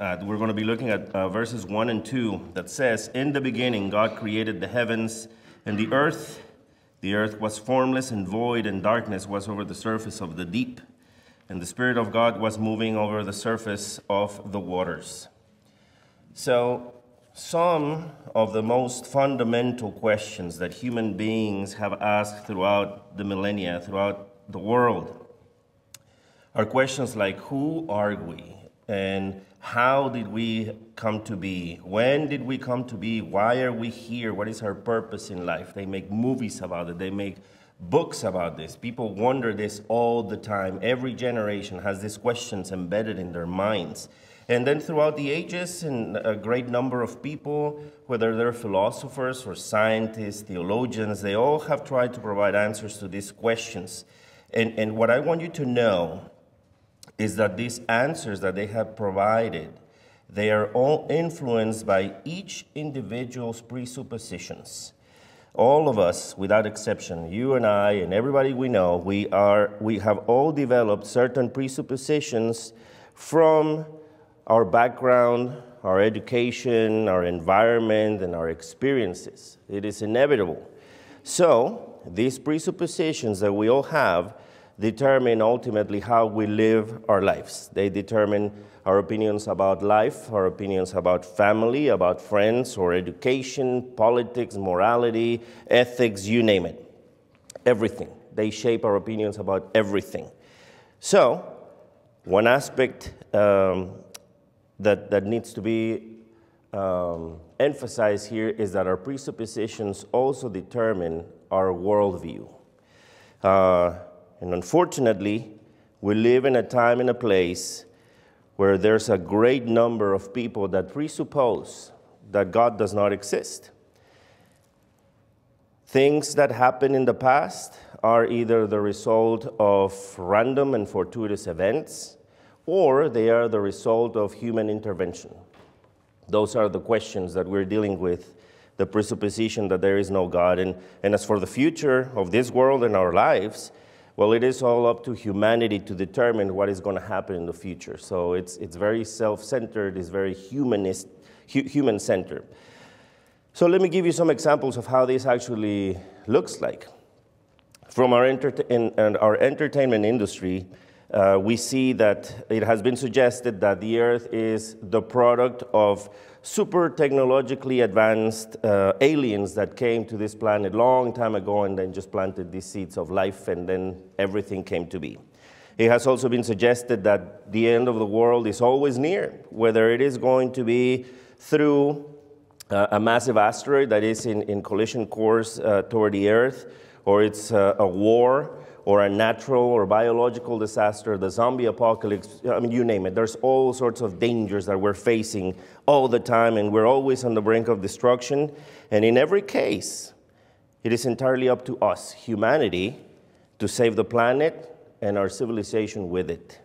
at. We're going to be looking at uh, verses 1 and 2 that says, In the beginning, God created the heavens and the earth. The earth was formless and void, and darkness was over the surface of the deep. And the Spirit of God was moving over the surface of the waters. So, some of the most fundamental questions that human beings have asked throughout the millennia, throughout the world, are questions like Who are we? And how did we come to be? When did we come to be? Why are we here? What is our purpose in life? They make movies about it, they make books about this. People wonder this all the time. Every generation has these questions embedded in their minds. And then throughout the ages, and a great number of people, whether they're philosophers or scientists, theologians, they all have tried to provide answers to these questions. And, and what I want you to know is that these answers that they have provided, they are all influenced by each individual's presuppositions. All of us, without exception, you and I and everybody we know, we, are, we have all developed certain presuppositions from our background, our education, our environment, and our experiences. It is inevitable. So, these presuppositions that we all have determine ultimately how we live our lives. They determine our opinions about life, our opinions about family, about friends, or education, politics, morality, ethics, you name it. Everything. They shape our opinions about everything. So, one aspect um, that, that needs to be um, emphasized here is that our presuppositions also determine our worldview. Uh, and unfortunately, we live in a time and a place where there's a great number of people that presuppose that God does not exist. Things that happened in the past are either the result of random and fortuitous events, or they are the result of human intervention. Those are the questions that we're dealing with the presupposition that there is no God. And, and as for the future of this world and our lives, well, it is all up to humanity to determine what is going to happen in the future. So it's, it's very self centered, it's very humanist, hu- human centered. So let me give you some examples of how this actually looks like. From our, enter- in, our entertainment industry, uh, we see that it has been suggested that the Earth is the product of super technologically advanced uh, aliens that came to this planet long time ago and then just planted these seeds of life and then everything came to be. It has also been suggested that the end of the world is always near, whether it is going to be through uh, a massive asteroid that is in, in collision course uh, toward the Earth, or it's uh, a war, or a natural or biological disaster, the zombie apocalypse, I mean, you name it. There's all sorts of dangers that we're facing all the time, and we're always on the brink of destruction. And in every case, it is entirely up to us, humanity, to save the planet and our civilization with it.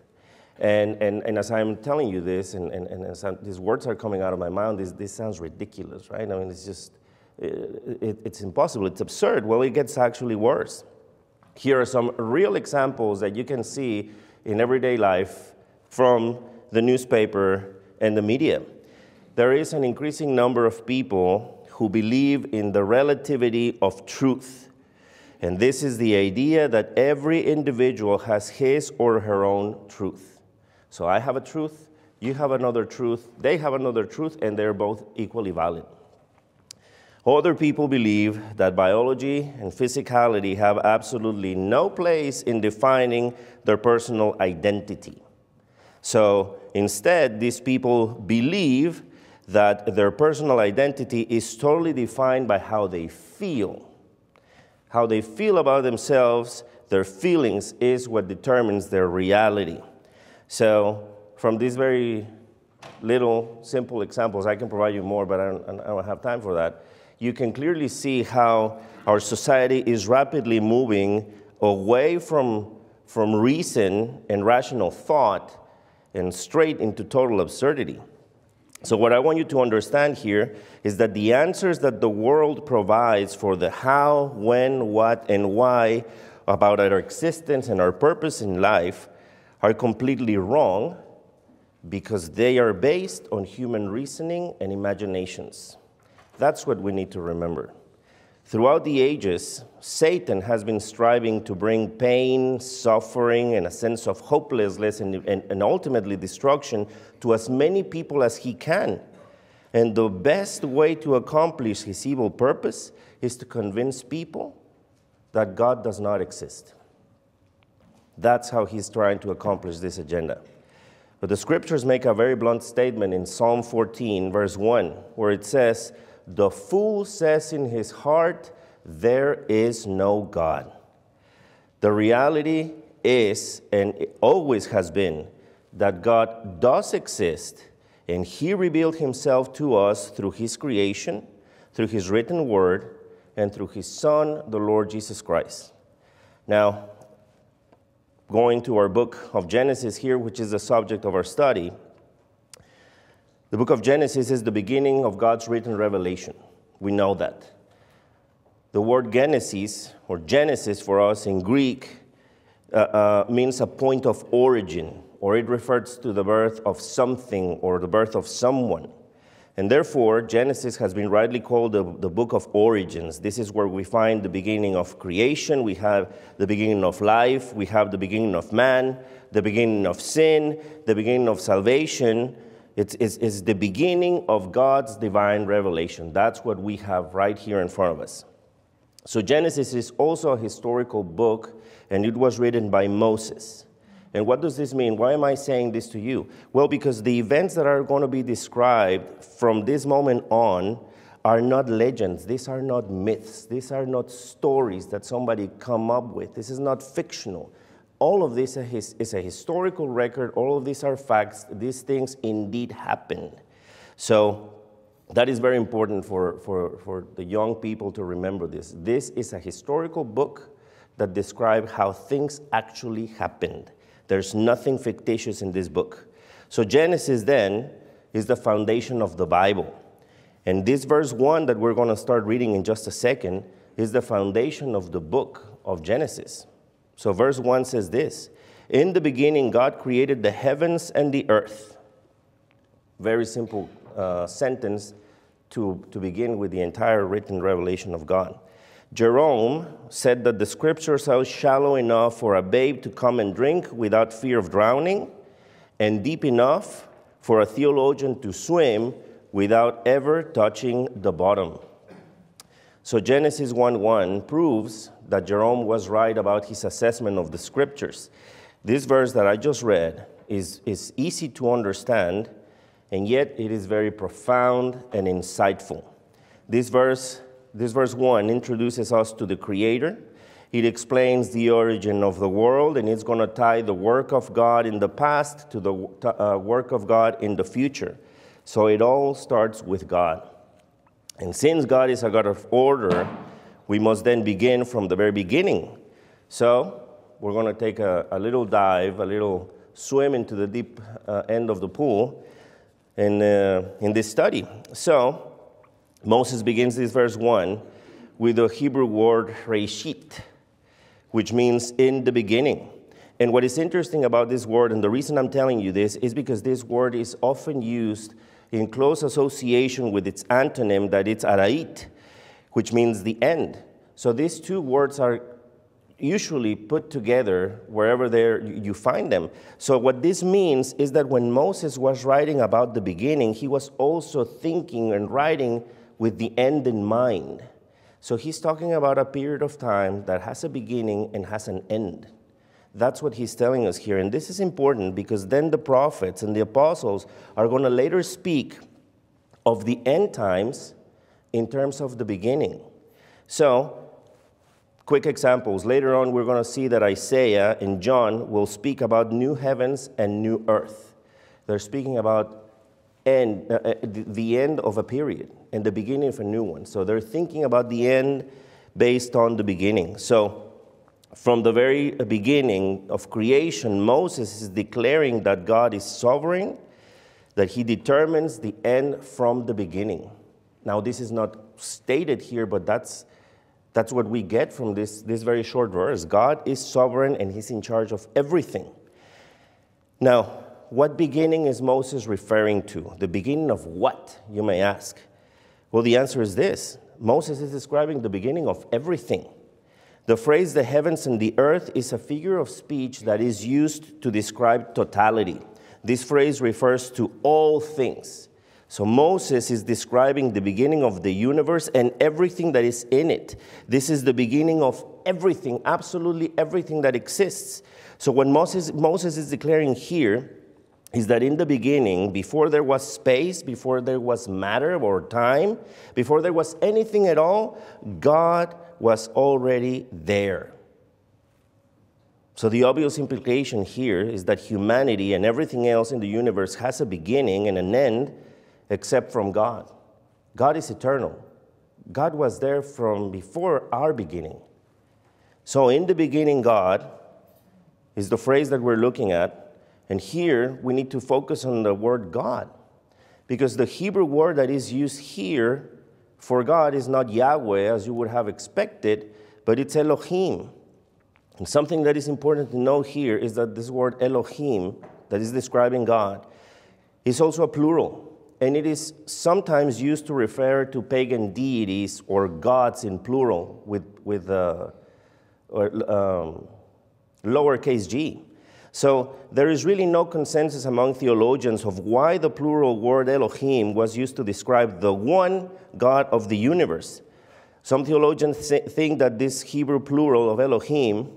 And, and, and as I'm telling you this, and, and, and as I'm, these words are coming out of my mouth, this, this sounds ridiculous, right? I mean, it's just, it, it, it's impossible. It's absurd. Well, it gets actually worse. Here are some real examples that you can see in everyday life from the newspaper and the media. There is an increasing number of people who believe in the relativity of truth. And this is the idea that every individual has his or her own truth. So I have a truth, you have another truth, they have another truth, and they're both equally valid. Other people believe that biology and physicality have absolutely no place in defining their personal identity. So instead, these people believe that their personal identity is totally defined by how they feel. How they feel about themselves, their feelings, is what determines their reality. So, from these very little simple examples, I can provide you more, but I don't, I don't have time for that you can clearly see how our society is rapidly moving away from, from reason and rational thought and straight into total absurdity. So, what I want you to understand here is that the answers that the world provides for the how, when, what, and why about our existence and our purpose in life are completely wrong because they are based on human reasoning and imaginations. That's what we need to remember. Throughout the ages, Satan has been striving to bring pain, suffering, and a sense of hopelessness and, and, and, ultimately destruction to as many people as he can. And the best way to accomplish his evil purpose is to convince people that God does not exist. That's how he's trying to accomplish this agenda. But the scriptures make a very blunt statement in Psalm 14, verse 1, where it says, the fool says in his heart, There is no God. The reality is, and always has been, that God does exist, and He revealed Himself to us through His creation, through His written word, and through His Son, the Lord Jesus Christ. Now, going to our book of Genesis here, which is the subject of our study, the book of Genesis is the beginning of God's written revelation. We know that. The word Genesis, or Genesis for us in Greek, uh, uh, means a point of origin, or it refers to the birth of something or the birth of someone. And therefore, Genesis has been rightly called the, the, book of origins. This is where we find the beginning of creation, we have the beginning of life, we have the beginning of man, the beginning of sin, the beginning of salvation, it's, it's, it's the beginning of God's divine revelation. That's what we have right here in front of us. So, Genesis is also a historical book, and it was written by Moses. And what does this mean? Why am I saying this to you? Well, because the events that are going to be described from this moment on are not legends. These are not myths. These are not stories that somebody come up with. This is not fictional all of this is a historical record. All of these are facts. These things indeed happened. So that is very important for, for, for the young people to remember this. This is a historical book that describes how things actually happened. There's nothing fictitious in this book. So Genesis then is the foundation of the Bible. And this verse 1 that we're going to start reading in just a second is the foundation of the book of Genesis. So, verse 1 says this In the beginning, God created the heavens and the earth. Very simple uh, sentence to, to begin with the entire written revelation of God. Jerome said that the scriptures are shallow enough for a babe to come and drink without fear of drowning, and deep enough for a theologian to swim without ever touching the bottom. So Genesis 1 1 proves that Jerome was right about his assessment of the scriptures. This verse that I just read is, is easy to understand, and yet it is very profound and insightful. This verse, this verse 1 introduces us to the Creator. It explains the origin of the world, and it's going to tie the work of God in the past to the uh, work of God in the future. So it all starts with God. And since God is a God of order, we must then begin from the very beginning. So, we're going to take a, a little dive, a little swim into the deep uh, end of the pool in, uh, in this study. So, Moses begins this verse 1 with the Hebrew word reshit, which means in the beginning. And what is interesting about this word, and the reason I'm telling you this, is because this word is often used in close association with its antonym, that it's arait, which means the end. So these two words are usually put together wherever there you find them. So what this means is that when Moses was writing about the beginning, he was also thinking and writing with the end in mind. So he's talking about a period of time that has a beginning and has an end. That's what he's telling us here. And this is important because then the prophets and the apostles are going to later speak of the end times in terms of the beginning. So, quick examples. Later on, we're going to see that Isaiah and John will speak about new heavens and new earth. They're speaking about end, uh, uh the end of a period and the beginning of a new one. So, they're thinking about the end based on the beginning. So, from the very beginning of creation, Moses is declaring that God is sovereign, that he determines the end from the beginning. Now, this is not stated here, but that's, that's what we get from this, this very short verse. God is sovereign and He's in charge of everything. Now, what beginning is Moses referring to? The beginning of what, you may ask? Well, the answer is this Moses is describing the beginning of everything. The phrase the heavens and the earth is a figure of speech that is used to describe totality. This phrase refers to all things. So Moses is describing the beginning of the universe and everything that is in it. This is the beginning of everything, absolutely everything that exists. So what Moses, Moses is declaring here is that in the beginning, before there was space, before there was matter or time, before there was anything at all, God was already there. So, the obvious implication here is that humanity and everything else in the universe has a beginning and an end except from God. God is eternal. God was there from before our beginning. So, in the beginning, God is the phrase that we're looking at. And here we need to focus on the word God because the Hebrew word that is used here for God is not Yahweh as you would have expected, but it's Elohim. And something that is important to know here is that this word Elohim, that is describing God, is also a plural. And it is sometimes used to refer to pagan deities or gods in plural with, with uh, or, um, lowercase g. So there is really no consensus among theologians of why the plural word Elohim was used to describe the one God of the universe. Some theologians think that this Hebrew plural of Elohim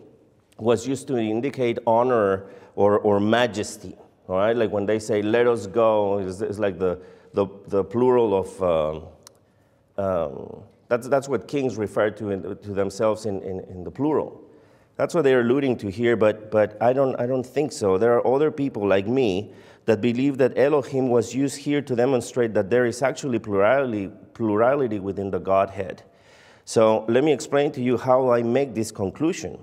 was used to indicate honor or, or majesty. All right, like when they say, let us go, it's, it's like the, the, the plural of, um, um, that's, that's what kings refer to, in, to themselves in, in, in the plural. That's what they're alluding to here, but, but I, don't, I don't think so. There are other people like me that believe that Elohim was used here to demonstrate that there is actually plurality, plurality within the Godhead. So let me explain to you how I make this conclusion.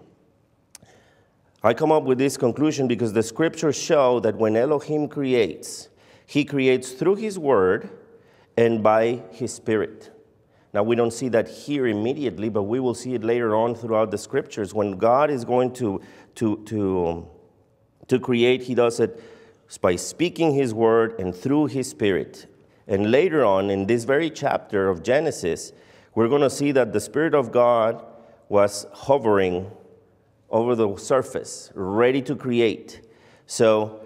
I come up with this conclusion because the scriptures show that when Elohim creates, he creates through his word and by his spirit. Now, we don't see that here immediately, but we will see it later on throughout the scriptures. When God is going to, to, to, um, to create, He does it by speaking His word and through His Spirit. And later on, in this very chapter of Genesis, we're going to see that the Spirit of God was hovering over the surface, ready to create. So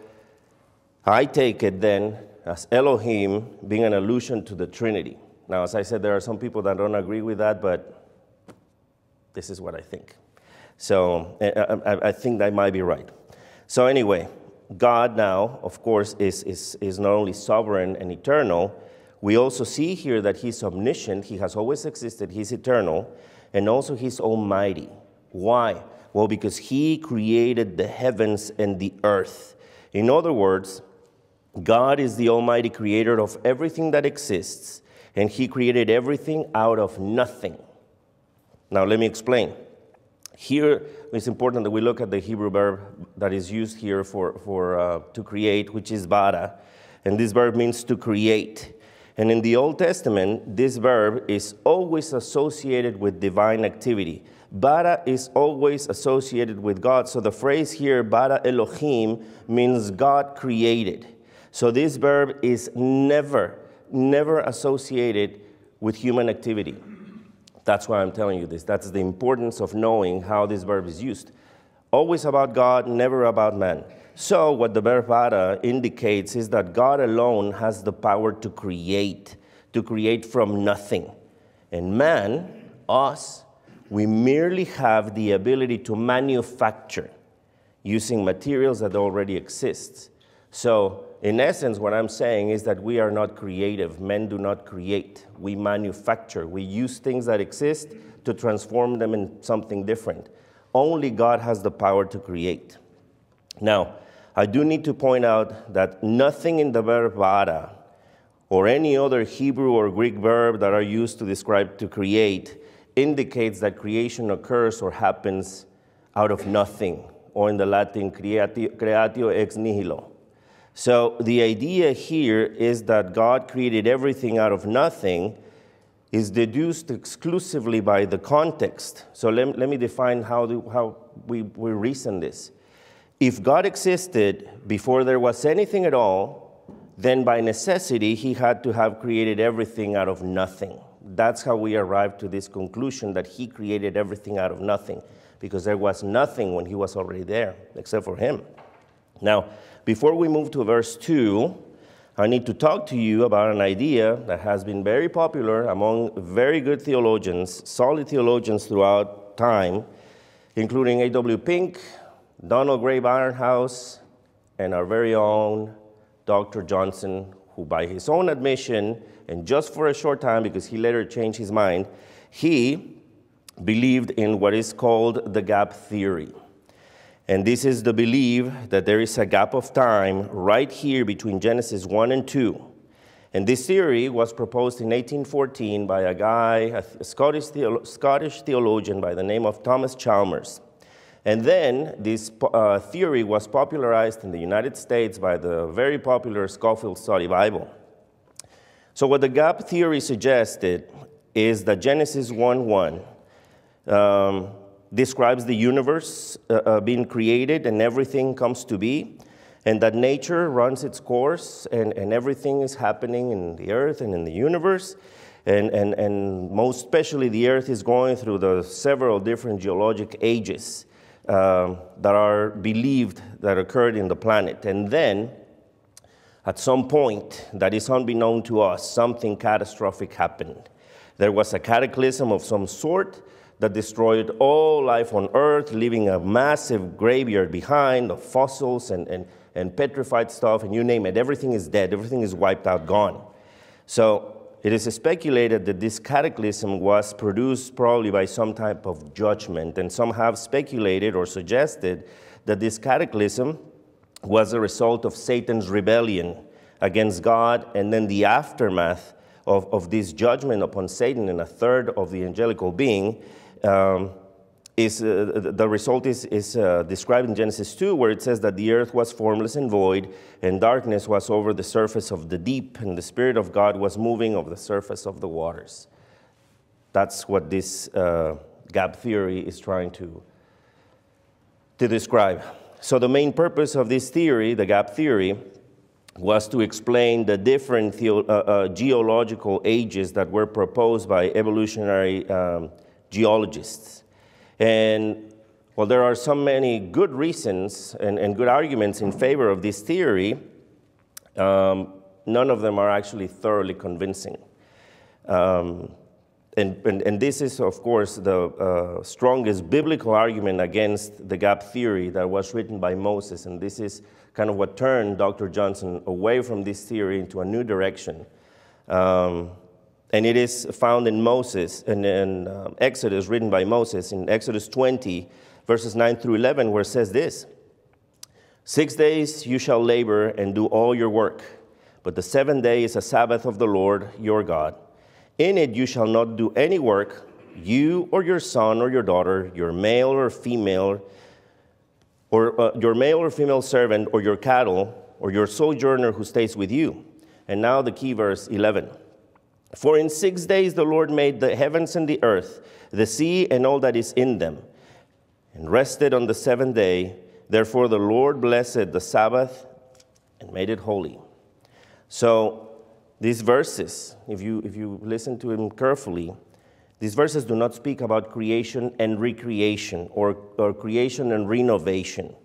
I take it then as Elohim being an allusion to the Trinity. Now, as I said, there are some people that don't agree with that, but this is what I think. So eh, eh, eh, I, I think that might be right. So, anyway, God now, of course, is, is, is not only sovereign and eternal, we also see here that He's omniscient, He has always existed, He's eternal, and also He's almighty. Why? Well, because He created the heavens and the earth. In other words, God is the almighty creator of everything that exists, and he created everything out of nothing. Now, let me explain. Here, it's important that we look at the Hebrew verb that is used here for, for, uh, to create, which is bara. And this verb means to create. And in the Old Testament, this verb is always associated with divine activity. Bara is always associated with God. So the phrase here, bara Elohim, means God created. So this verb is never never associated with human activity. That's why I'm telling you this. That's the importance of knowing how this verb is used. Always about God, never about man. So, what the verb bara indicates is that God alone has the power to create, to create from nothing. And man, us, we merely have the ability to manufacture using materials that already exist. So, in essence, what I'm saying is that we are not creative. Men do not create. We manufacture. We use things that exist to transform them in something different. Only God has the power to create. Now, I do need to point out that nothing in the verb bara or any other Hebrew or Greek verb that are used to describe to create indicates that creation occurs or happens out of nothing, or in the Latin, creatio ex nihilo. So the idea here is that God created everything out of nothing is deduced exclusively by the context. So let, let me define how, how we, we reason this. if God existed before there was anything at all, then by necessity, he had to have created everything out of nothing. That's how we arrived to this conclusion that he created everything out of nothing, because there was nothing when he was already there, except for him. Now, before we move to verse 2, I need to talk to you about an idea that has been very popular among very good theologians, solid theologians throughout time, including A.W. Pink, Donald Grey Barnhouse, and our very own Dr. Johnson, who, by his own admission, and just for a short time, because he later changed his mind, he believed in what is called the gap theory. And this is the belief that there is a gap of time right here between Genesis 1 and 2. And this theory was proposed in 1814 by a guy, a Scottish, theolo- Scottish theologian by the name of Thomas Chalmers. And then this uh, theory was popularized in the United States by the very popular Scofield Study Bible. So, what the gap theory suggested is that Genesis 1 1 um, describes the universe uh, uh, being created and everything comes to be, and that nature runs its course and, and everything is happening in the earth and in the universe. And, and, and most especially, the earth is going through the several different geologic ages um, that are believed that occurred in the planet. And then, at some point that is unbeknown to us, something catastrophic happened. There was a cataclysm of some sort that destroyed all life on Earth, leaving a massive graveyard behind of fossils and, and, and petrified stuff, and you name it. Everything is dead, everything is wiped out, gone. So it is speculated that this cataclysm was produced probably by some type of judgment, and some have speculated or suggested that this cataclysm was a result of Satan's rebellion against God and then the aftermath of, of this judgment upon Satan and a third of the angelical being um, is, uh, the result is, is uh, described in Genesis 2, where it says that the earth was formless and void, and darkness was over the surface of the deep, and the Spirit of God was moving over the surface of the waters. That's what this uh, gap theory is trying to, to describe. So, the main purpose of this theory, the gap theory, was to explain the different uh, uh, geological ages that were proposed by evolutionary um, geologists. And well, there are so many good reasons and, and good arguments in favor of this theory. Um, none of them are actually thoroughly convincing. Um, and, and, and, this is, of course, the uh, strongest biblical argument against the gap theory that was written by Moses. And this is kind of what turned Dr. Johnson away from this theory into a new direction. Um, and it is found in Moses, and in uh, Exodus, written by Moses, in Exodus 20, verses 9 through 11, where it says this Six days you shall labor and do all your work, but the seventh day is a Sabbath of the Lord your God. In it you shall not do any work, you or your son or your daughter, your male or female, or uh, your male or female servant, or your cattle, or your sojourner who stays with you. And now the key verse 11. For in six days the Lord made the heavens and the earth, the sea and all that is in them, and rested on the seventh day. Therefore the Lord blessed the Sabbath and made it holy. So these verses, if you, if you listen to them carefully, these verses do not speak about creation and recreation or, or creation and renovation.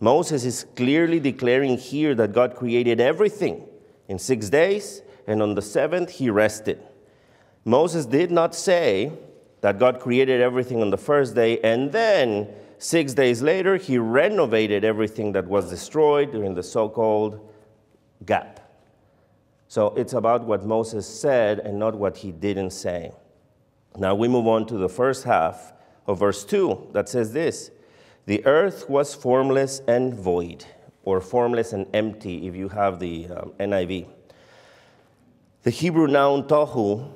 Moses is clearly declaring here that God created everything in six days and on the seventh he rested. Moses did not say that God created everything on the first day, and then six days later he renovated everything that was destroyed during the so called gap. So it's about what Moses said and not what he didn't say. Now we move on to the first half of verse 2 that says this The earth was formless and void, or formless and empty if you have the um, NIV. The Hebrew noun tohu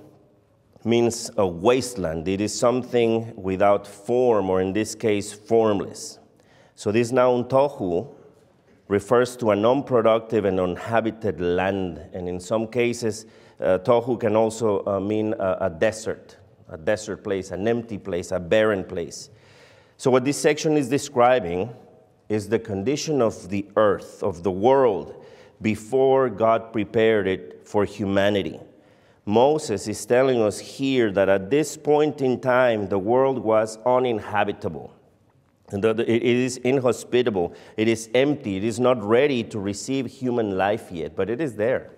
means a wasteland. It is something without form, or in this case, formless. So this noun tohu refers to an unproductive and uninhabited land, and in some cases, uh, tohu can also uh, mean a, a desert, a desert place, an empty place, a barren place. So what this section is describing is the condition of the earth, of the world, before God prepared it for humanity. Moses is telling us here that at this point in time, the world was uninhabitable. It is inhospitable. It is empty. It is not ready to receive human life yet, but it is there.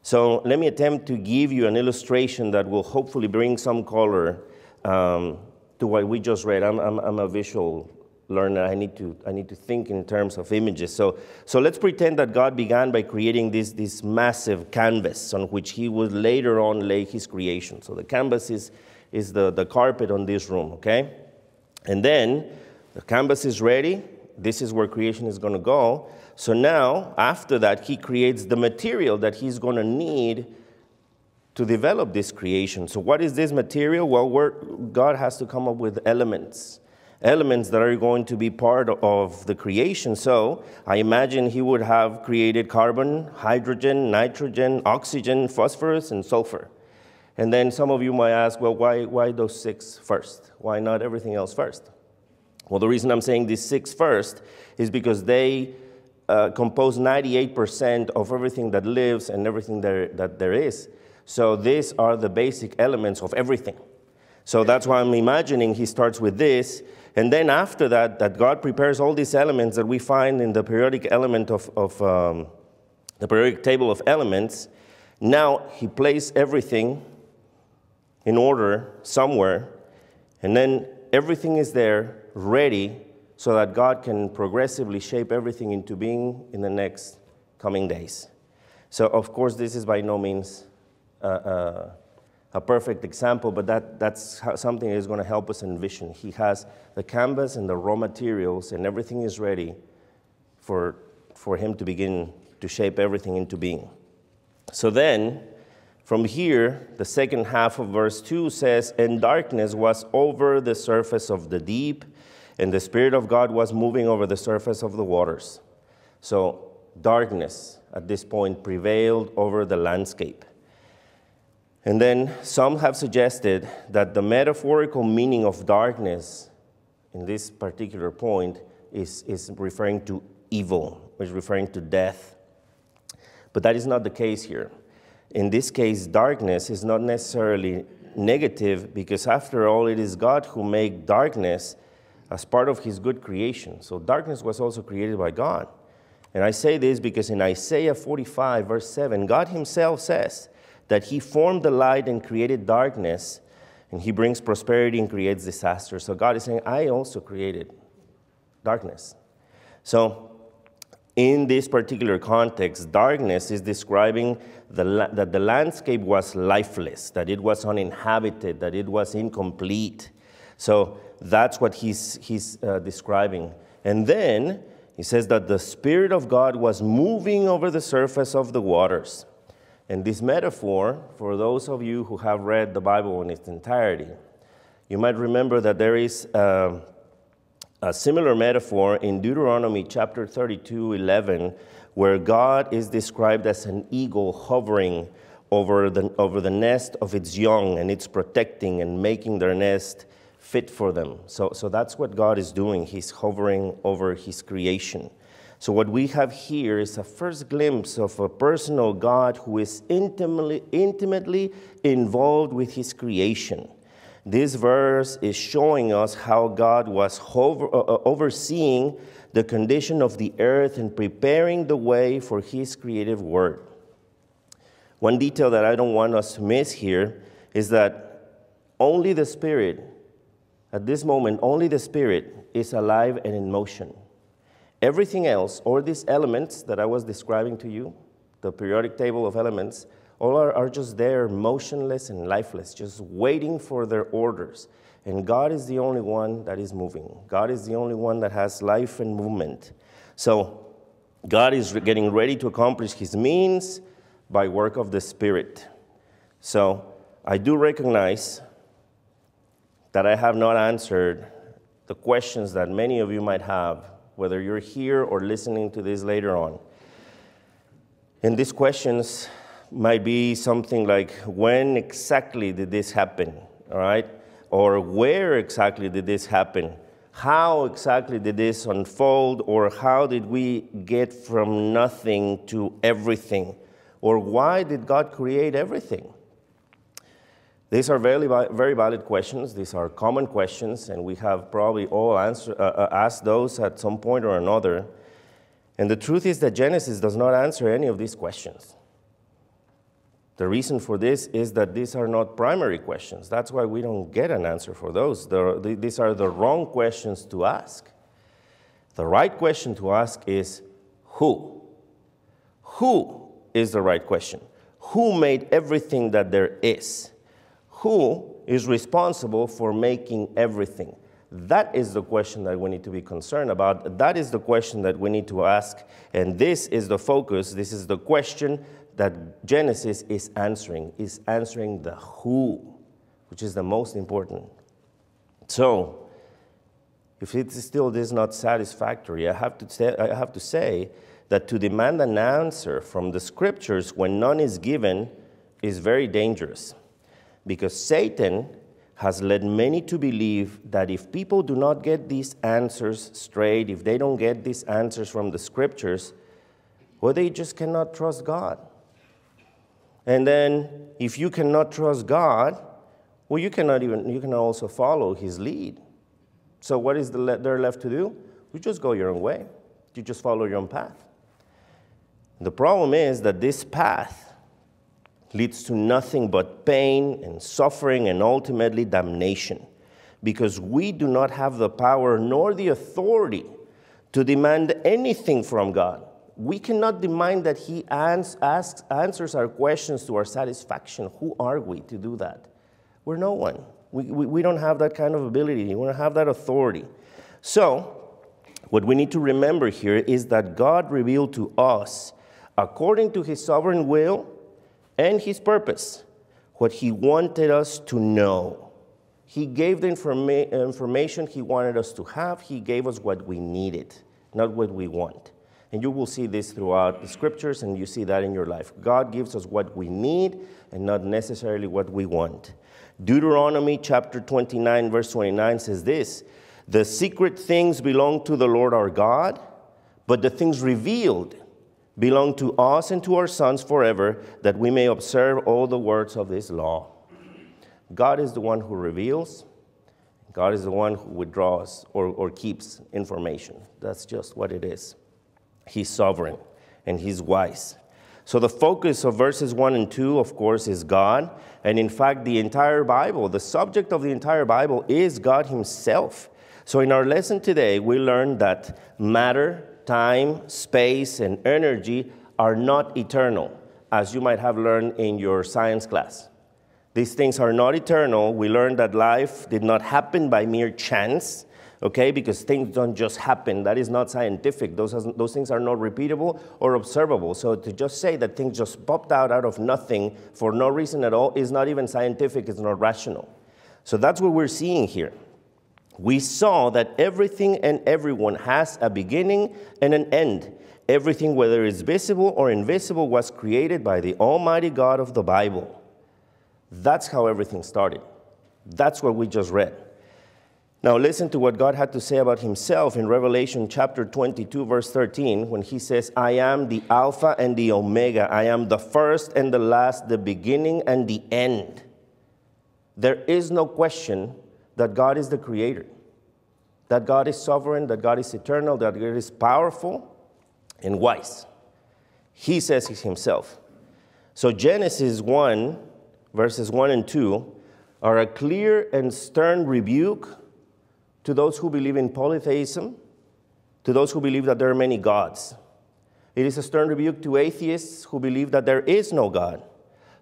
So let me attempt to give you an illustration that will hopefully bring some color um, to what we just read. I'm, I'm, I'm, a visual learner. I need, to, I need to think in terms of images. So, so let's pretend that God began by creating this, this massive canvas on which he would later on lay his creation. So the canvas is, is the, the carpet on this room, okay? And then the canvas is ready. This is where creation is going to go. So now, after that, he creates the material that he's going to need to develop this creation. So, what is this material? Well, God has to come up with elements, elements that are going to be part of the creation. So, I imagine he would have created carbon, hydrogen, nitrogen, oxygen, phosphorus, and sulfur. And then some of you might ask, well, why, why those six first? Why not everything else first? Well, the reason I'm saying these six first is because they uh, compose 98% of everything that lives and everything there, that there is. So these are the basic elements of everything. So that's why I'm imagining he starts with this, and then after that, that God prepares all these elements that we find in the periodic element of, of um, the periodic table of elements. Now he places everything in order somewhere, and then everything is there ready so that God can progressively shape everything into being in the next coming days. So, of course, this is by no means uh, uh, a perfect example, but that, that's something that is going to help us envision. He has the canvas and the raw materials, and everything is ready for, for him to begin to shape everything into being. So then, from here, the second half of verse 2 says, And darkness was over the surface of the deep, and the Spirit of God was moving over the surface of the waters. So, darkness at this point prevailed over the landscape. And then some have suggested that the metaphorical meaning of darkness in this particular point is, is referring to evil, is referring to death. But that is not the case here in this case, darkness is not necessarily negative because, after all, it is God who made darkness as part of his good creation. So, darkness was also created by God. And I say this because in Isaiah 45, verse 7, God himself says that he formed the light and created darkness, and he brings prosperity and creates disaster. So, God is saying, I also created darkness. So, in this particular context, darkness is describing the, that the landscape was lifeless, that it was uninhabited, that it was incomplete. So that's what he's, he's uh, describing. And then he says that the Spirit of God was moving over the surface of the waters. And this metaphor, for those of you who have read the Bible in its entirety, you might remember that there is. Uh, a similar metaphor in Deuteronomy chapter 32 11, where God is described as an eagle hovering over the, over the nest of its young and it's protecting and making their nest fit for them. So, so that's what God is doing. He's hovering over His creation. So, what we have here is a first glimpse of a personal God who is intimately, intimately involved with His creation. This verse is showing us how God was uh, uh, overseeing the condition of the earth and preparing the way for His creative work. One detail that I don't want us to miss here is that only the Spirit, at this moment, only the Spirit is alive and in motion. Everything else, or these elements that I was describing to you, the periodic table of elements, all are, are just there, motionless and lifeless, just waiting for their orders. And God is the only one that is moving. God is the only one that has life and movement. So God is getting ready to accomplish his means by work of the Spirit. So I do recognize that I have not answered the questions that many of you might have, whether you're here or listening to this later on. And these questions might be something like, when exactly did this happen? All right? Or where exactly did this happen? how exactly did this unfold, or how did we get from nothing to everything, or why did God create everything? These are very, very valid questions. These are common questions, and we have probably all answer, uh, uh, asked those at some point or another. And the truth is that Genesis does not answer any of these questions. The reason for this is that these are not primary questions. That's why we don't get an answer for those. The, these are the wrong questions to ask. The right question to ask is who? Who is the right question? Who made everything that there is? Who is responsible for making everything? That is the question that we need to be concerned about. That is the question that we need to ask. And this is the focus. This is the question that Genesis is answering, is answering the who, which is the most important. So, if it still is not satisfactory, I have to say, I have to say that to demand an answer from the scriptures when none is given is very dangerous because Satan has led many to believe that if people do not get these answers straight, if they don't get these answers from the scriptures, well, they just cannot trust God. And then if you cannot trust God, well, you cannot even, you can also follow his lead. So what is the there left to do? You just go your own way. You just follow your own path. The problem is that this path leads to nothing but pain and suffering and ultimately damnation because we do not have the power nor the authority to demand anything from God we cannot demand that He ans- asks, answers our questions to our satisfaction. Who are we to do that? We're no one. We, we, we don't have that kind of ability, we don't have that authority. So, what we need to remember here is that God revealed to us, according to His sovereign will and His purpose, what He wanted us to know. He gave the informa- information He wanted us to have, He gave us what we needed, not what we want. And you will see this throughout the scriptures, and you see that in your life. God gives us what we need and not necessarily what we want. Deuteronomy chapter 29, verse 29 says this The secret things belong to the Lord our God, but the things revealed belong to us and to our sons forever, that we may observe all the words of this law. God is the one who reveals, God is the one who withdraws or, or keeps information. That's just what it is. He's sovereign and He's wise. So, the focus of verses 1 and 2, of course, is God. And in fact, the entire Bible, the subject of the entire Bible is God Himself. So, in our lesson today, we learned that matter, time, space, and energy are not eternal, as you might have learned in your science class. These things are not eternal. We learned that life did not happen by mere chance, okay? Because things don't just happen. That is not scientific. Those, those things are not repeatable or observable. So to just say that things just popped out out of nothing for no reason at all is not even scientific, it's not rational. So that's what we're seeing here. We saw that everything and everyone has a beginning and an end. Everything, whether it's visible or invisible, was created by the Almighty God of the Bible. That's how everything started. That's what we just read. Now, listen to what God had to say about himself in Revelation chapter 22, verse 13, when he says, I am the Alpha and the Omega. I am the first and the last, the beginning and the end. There is no question that God is the creator, that God is sovereign, that God is eternal, that God is powerful and wise. He says it himself. So, Genesis 1, verses 1 and 2, are a clear and stern rebuke to those who believe in polytheism, to those who believe that there are many gods. It is a stern rebuke to atheists who believe that there is no God,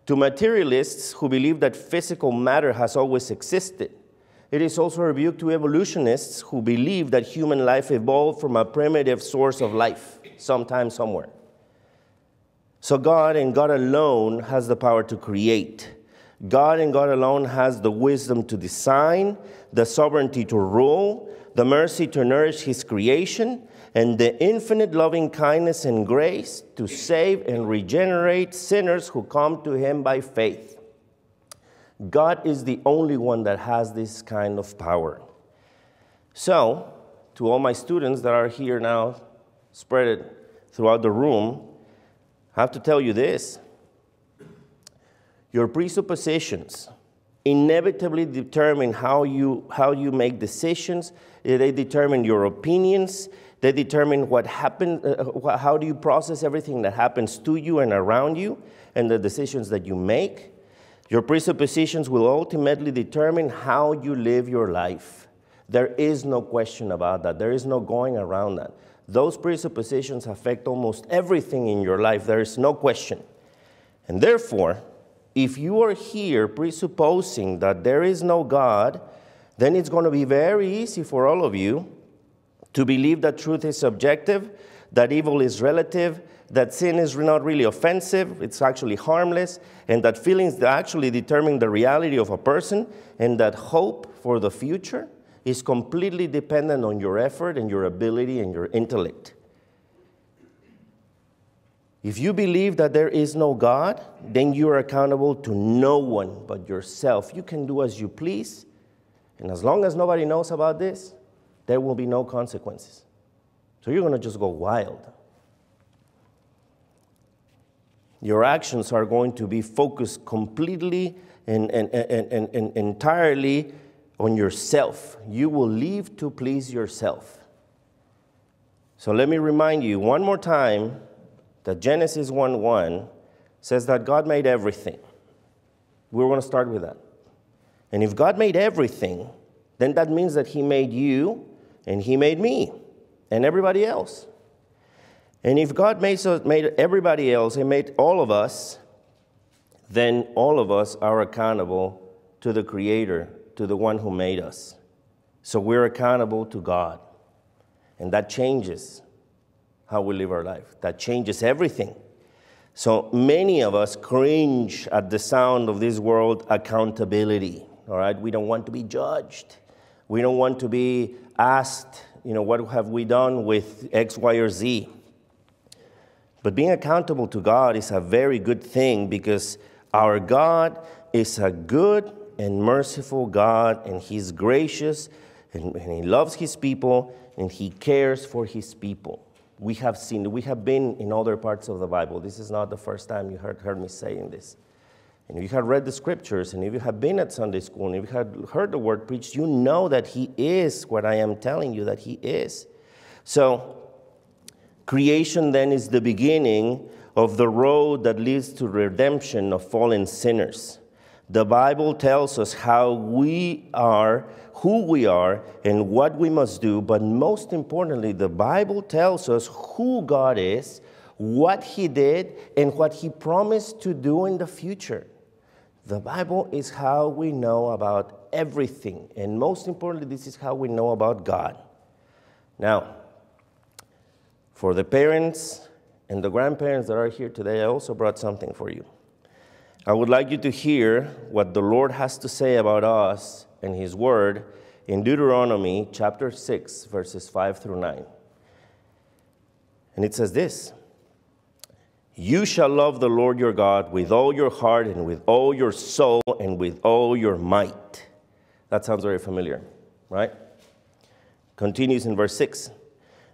to materialists who believe that physical matter has always existed. It is also a rebuke to evolutionists who believe that human life evolved from a primitive source of life, sometime, somewhere. So, God and God alone has the power to create. God and God alone has the wisdom to design, the sovereignty to rule, the mercy to nourish his creation, and the infinite loving kindness and grace to save and regenerate sinners who come to him by faith. God is the only one that has this kind of power. So, to all my students that are here now, spread it throughout the room, I have to tell you this. Your presuppositions inevitably determine how you, how you make decisions, they determine your opinions, they determine what happens, uh, how do you process everything that happens to you and around you, and the decisions that you make. Your presuppositions will ultimately determine how you live your life. There is no question about that. There is no going around that. Those presuppositions affect almost everything in your life. There is no question. And therefore, if you are here presupposing that there is no God, then it's going to be very easy for all of you to believe that truth is subjective, that evil is relative, that sin is not really offensive, it's actually harmless, and that feelings that actually determine the reality of a person, and that hope for the future is completely dependent on your effort and your ability and your intellect. If you believe that there is no God, then you are accountable to no one but yourself. You can do as you please, and as long as nobody knows about this, there will be no consequences. So you're going to just go wild. Your actions are going to be focused completely and, and, and, and, and entirely on yourself. You will live to please yourself. So let me remind you one more time that Genesis 1 1 says that God made everything. We're going to start with that. And if God made everything, then that means that He made you and He made me and everybody else. And if God made, made everybody else and made all of us, then all of us are accountable to the Creator to the one who made us. So we're accountable to God. And that changes how we live our life. That changes everything. So many of us cringe at the sound of this word accountability. All right? We don't want to be judged. We don't want to be asked, you know, what have we done with X, Y, or Z? But being accountable to God is a very good thing because our God is a good and merciful God, and He's gracious, and, and He loves His people, and He cares for His people. We have seen, we have been in other parts of the Bible. This is not the first time you heard, heard me saying this. And if you have read the scriptures, and if you have been at Sunday school, and if you have heard the word preached, you know that He is what I am telling you that He is. So, creation then is the beginning of the road that leads to redemption of fallen sinners. The Bible tells us how we are, who we are, and what we must do, but most importantly, the Bible tells us who God is, what He did, and what He promised to do in the future. The Bible is how we know about everything, and most importantly, this is how we know about God. Now, for the parents and the grandparents that are here today, I also brought something for you. I would like you to hear what the Lord has to say about us and His Word in Deuteronomy chapter 6, verses 5 through 9. And it says this You shall love the Lord your God with all your heart and with all your soul and with all your might. That sounds very familiar, right? Continues in verse 6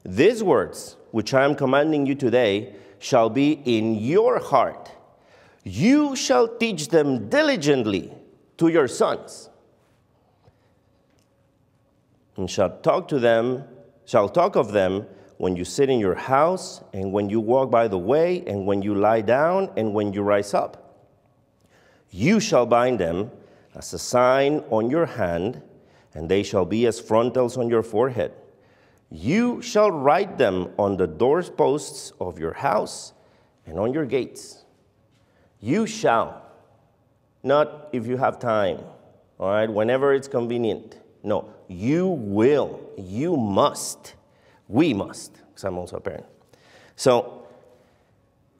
These words, which I am commanding you today, shall be in your heart you shall teach them diligently to your sons, and shall talk to them, shall talk of them when you sit in your house, and when you walk by the way, and when you lie down, and when you rise up. You shall bind them as a sign on your hand, and they shall be as frontals on your forehead. You shall write them on the doorposts of your house and on your gates. You shall, not if you have time, all right, whenever it's convenient. No, you will, you must, we must, because I'm also a parent. So,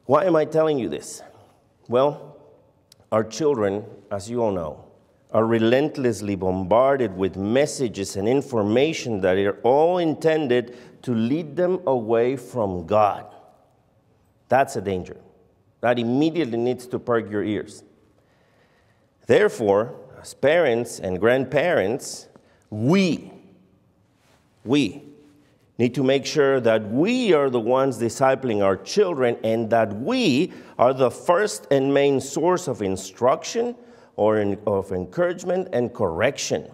why am I telling you this? Well, our children, as you all know, are relentlessly bombarded with messages and information that are all intended to lead them away from God. That's a danger that immediately needs to perk your ears. Therefore, as parents and grandparents, we, We need to make sure that we are the ones discipling our children and that we are the first and main source of instruction or of encouragement and correction.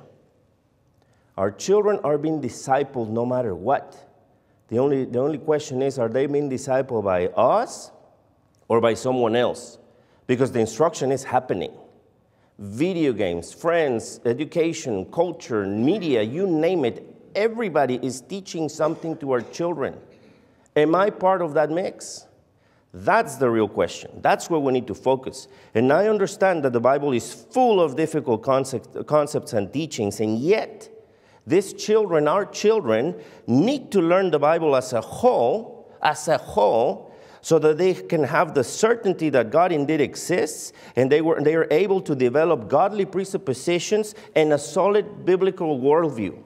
Our children are being discipled no matter what. The only, the only question is are they being discipled by us or by someone else? Because the instruction is happening. Video games, friends, education, culture, media, you name it, everybody is teaching something to our children. Am I part of that mix? That's the real question. That's where we need to focus. And I understand that the Bible is full of difficult concept, concepts and teachings, and yet, these children, our children, need to learn the Bible as a whole, as a whole, so that they can have the certainty that God indeed exists and they, were, they are able to develop godly presuppositions and a solid biblical worldview.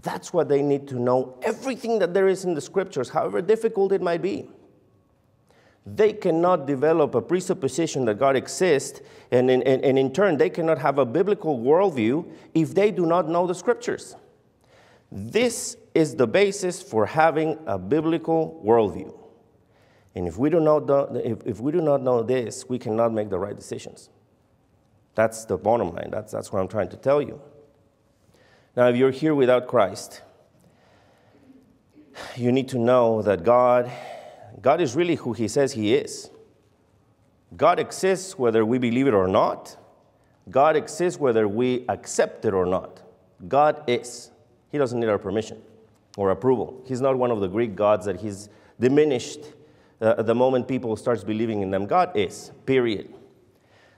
That's what they need to know. Everything that there is in the scriptures, however difficult it might be. They cannot develop a presupposition that God exists, and in, and, and in turn, they cannot have a biblical worldview if they do not know the scriptures. This is the basis for having a biblical worldview. And if we do not know, if, if we do not know this, we cannot make the right decisions. That's the bottom line. That's, that's what I'm trying to tell you. Now, if you're here without Christ, you need to know that God, God is really who He says He is. God exists whether we believe it or not. God exists whether we accept it or not. God is. He doesn't need our permission or approval. He's not one of the Greek gods that He's diminished uh, the moment people starts believing in them. God is. Period.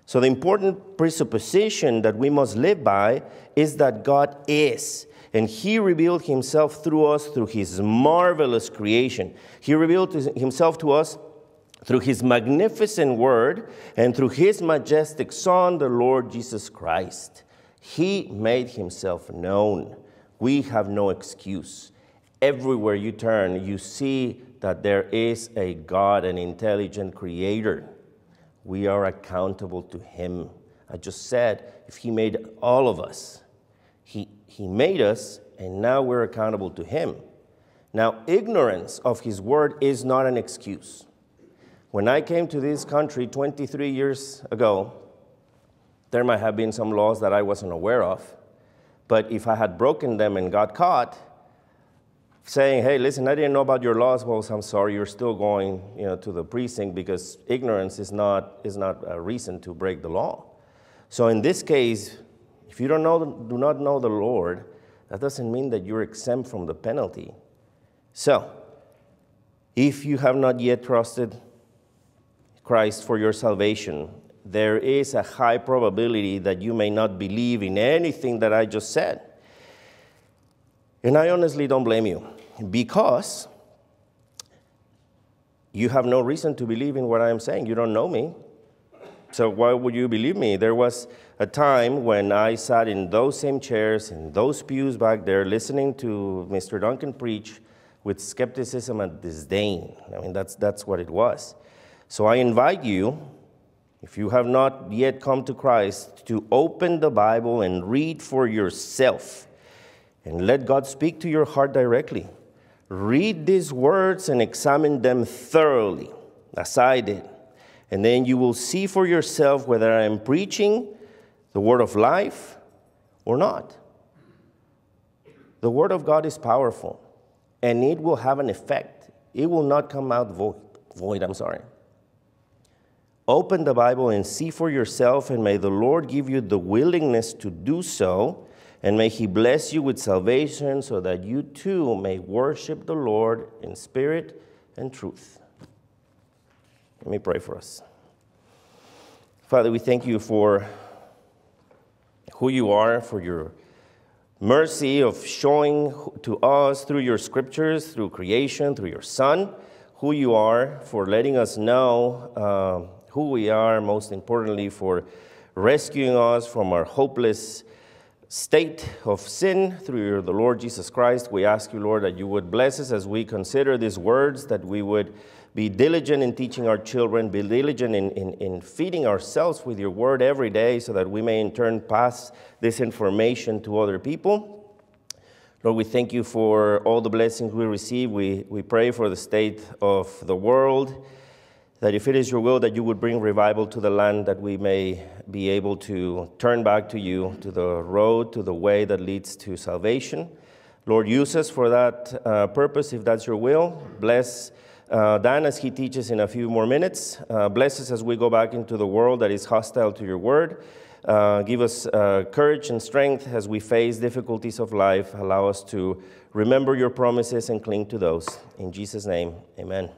So, the important presupposition that we must live by is that God is. And He revealed Himself through us through His marvelous creation. He revealed Himself to us through His magnificent Word and through His majestic Son, the Lord Jesus Christ. He made Himself known. We have no excuse. Everywhere you turn, you see that there is a God, an intelligent creator we are accountable to Him. I just said, if He made all of us, He, he made us, and now we're accountable to Him. Now, ignorance of His word is not an excuse. When I came to this country 23 years ago, there might have been some laws that I wasn't aware of, but if I had broken them and got caught, saying, hey, listen, I didn't know about your laws. Well, I'm sorry, you're still going you know, to the precinct because ignorance is not, is not a reason to break the law. So in this case, if you don't know, do not know the Lord, that doesn't mean that you're exempt from the penalty. So, if you have not yet trusted Christ for your salvation, there is a high probability that you may not believe in anything that I just said. And I honestly don't blame you because you have no reason to believe in what I am saying. You don't know me. So why would you believe me? There was a time when I sat in those same chairs, in those pews back there, listening to Mr. Duncan preach with skepticism and disdain. I mean, that's, that's what it was. So I invite you, if you have not yet come to Christ, to open the Bible and read for yourself and let God speak to your heart directly. Read these words and examine them thoroughly, as I did. And then you will see for yourself whether I am preaching the word of life or not. The word of God is powerful, and it will have an effect. It will not come out void. void I'm sorry. Open the Bible and see for yourself, and may the Lord give you the willingness to do so and may He bless you with salvation so that you too may worship the Lord in spirit and truth. Let me pray for us. Father, we thank you for who you are, for your mercy of showing to us through your scriptures, through creation, through your Son, who you are, for letting us know uh, who we are, most importantly, for rescuing us from our hopeless state of sin through the Lord Jesus Christ. We ask you, Lord, that you would bless us as we consider these words, that we would be diligent in teaching our children, be diligent in, in, in feeding ourselves with your word every day so that we may in turn pass this information to other people. Lord, we thank you for all the blessings we receive. We, we pray for the state of the world, that if it is your will, that you would bring revival to the land, that we may be able to turn back to you, to the road, to the way that leads to salvation. Lord, use us for that uh, purpose, if that's your will. Bless uh, Dan as he teaches in a few more minutes. Uh, bless us as we go back into the world that is hostile to your word. Uh, give us uh, courage and strength as we face difficulties of life. Allow us to remember your promises and cling to those. In Jesus' name, amen.